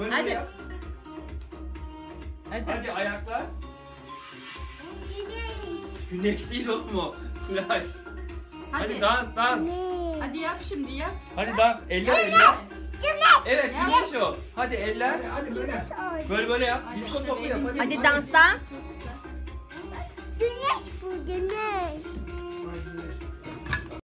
Böyle Hadi. yap. Hadi. Hadi ayaklar. Güneş. Güneş değil oğlum o. Flash. Hadi, Hadi. dans dans. Güneş. Hadi yap şimdi yap. Hadi dans. Eller eller. Güneş. Evet Yap. güneş o. Hadi eller. Hadi hadi böyle. Güneş. Böyle böyle yap. Disko topu yap hadi. Hadi dans dans. Güneş bu güneş.